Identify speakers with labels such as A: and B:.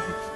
A: 谢谢。